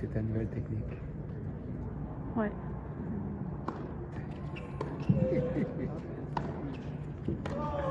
c'est ta nouvelle technique. Ouais.